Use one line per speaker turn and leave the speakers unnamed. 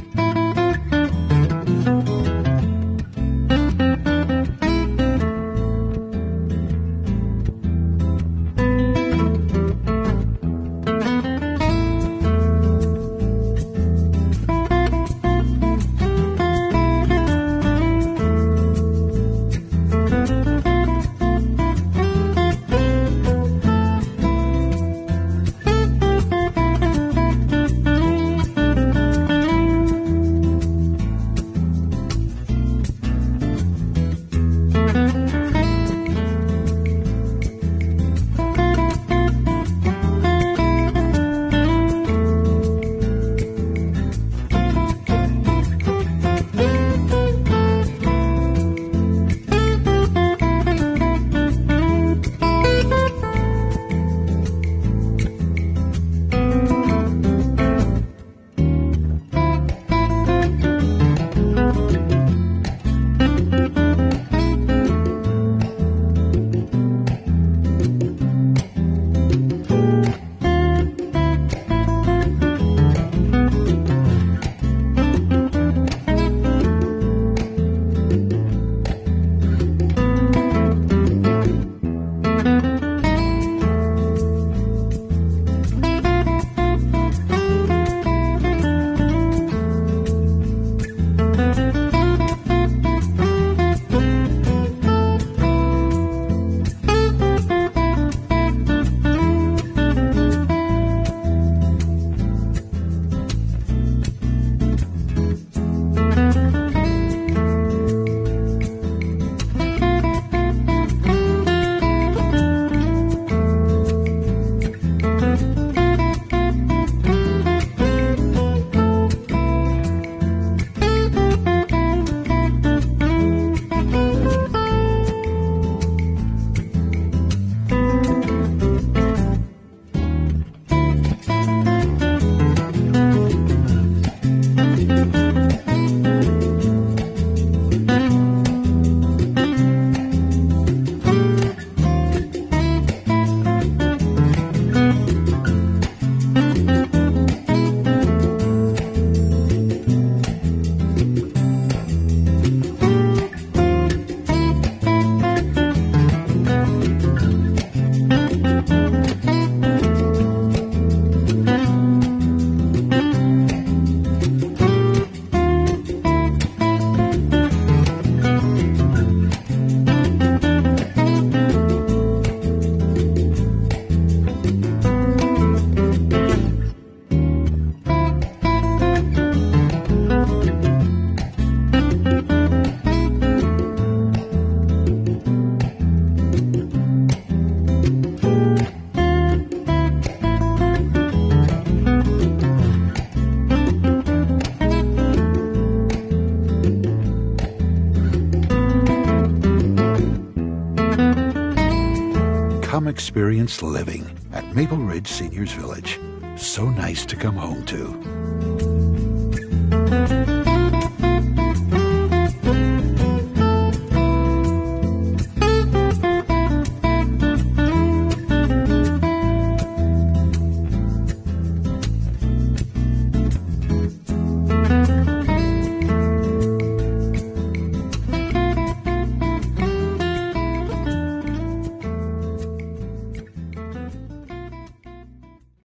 Thank you. Come experience living at Maple Ridge Seniors Village. So nice to come home to.